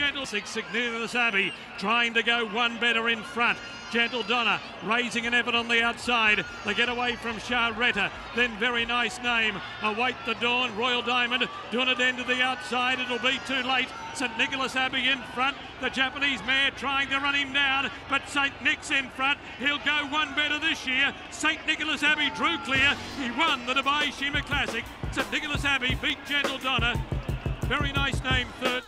Gentle Six Nicholas Abbey trying to go one better in front. Gentildonna raising an effort on the outside. They get away from Charretta. Then very nice name. Await the dawn. Royal Diamond doing it into the outside. It'll be too late. St Nicholas Abbey in front. The Japanese mare trying to run him down, but St Nick's in front. He'll go one better this year. St Nicholas Abbey drew clear. He won the Dubai Sheema Classic. St Nicholas Abbey beat Gentildonna. Very nice name, third.